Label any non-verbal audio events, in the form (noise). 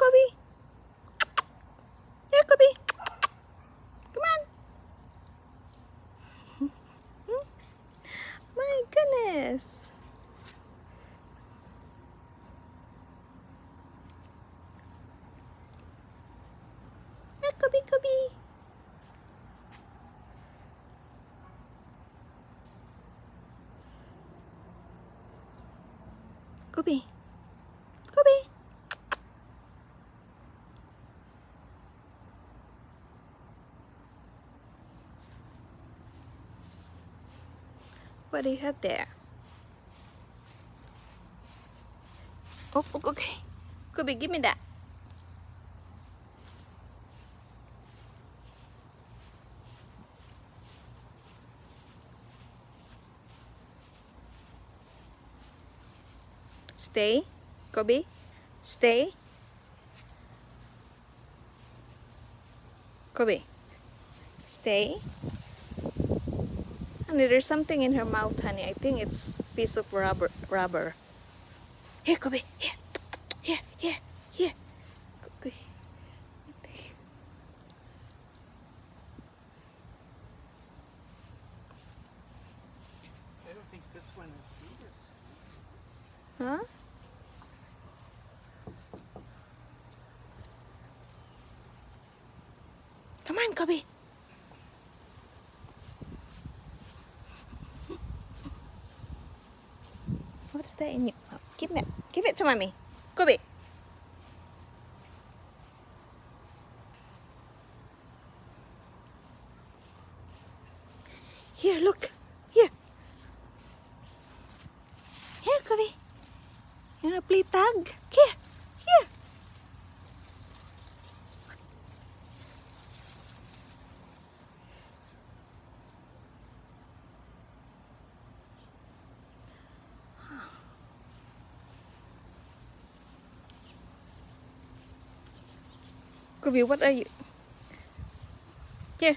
Covie. Here, Covie. Come on. (laughs) My goodness. Here, Covie, Covie. Covie. Covie. What do you have there? Oh, oh, okay. Covie, give me that. Stay, Covie. Stay. Covie. Stay. Honey, there's something in her mouth, honey. I think it's piece of rubber. Rubber. Here, Covie. Here. Here. Here. Here. Covie. I don't think this one is cedar. Huh? Come on, Covie. That in your mouth? Give it. Give it to mommy. Covie. Here, look. Here. Here, Covie. You wanna play tag? Here. Here. Covie, what are you? Here.